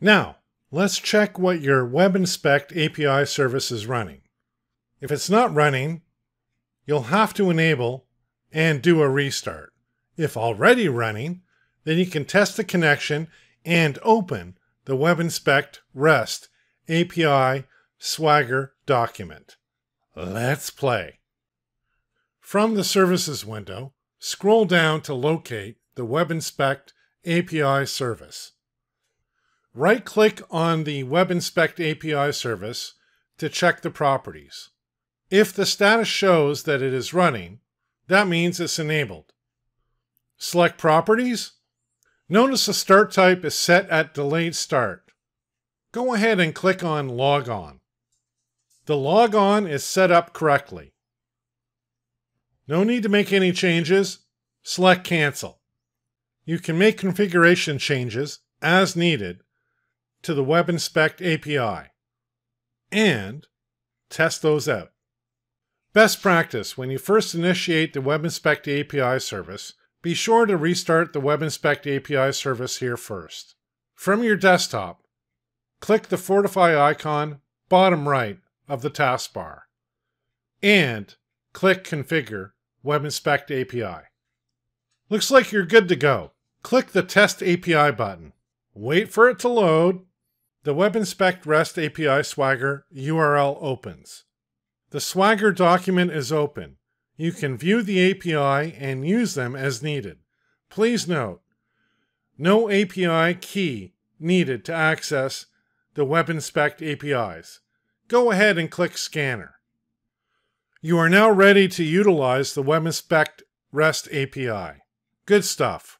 Now, let's check what your WebInspect API service is running. If it's not running, you'll have to enable and do a restart. If already running, then you can test the connection and open the WebInspect REST API Swagger document. Let's play. From the Services window, scroll down to locate the WebInspect API service. Right-click on the WebInspect API service to check the properties. If the status shows that it is running, that means it's enabled. Select Properties. Notice the start type is set at Delayed Start. Go ahead and click on Log On. The log on is set up correctly. No need to make any changes. Select Cancel. You can make configuration changes as needed to the WebInspect API and test those out. Best practice when you first initiate the WebInspect API service, be sure to restart the WebInspect API service here first. From your desktop, click the Fortify icon bottom right of the taskbar and click Configure WebInspect API. Looks like you're good to go. Click the Test API button. Wait for it to load. The WebInspect REST API Swagger URL opens. The Swagger document is open. You can view the API and use them as needed. Please note, no API key needed to access the WebInspect APIs go ahead and click Scanner. You are now ready to utilize the WebInspect REST API. Good stuff.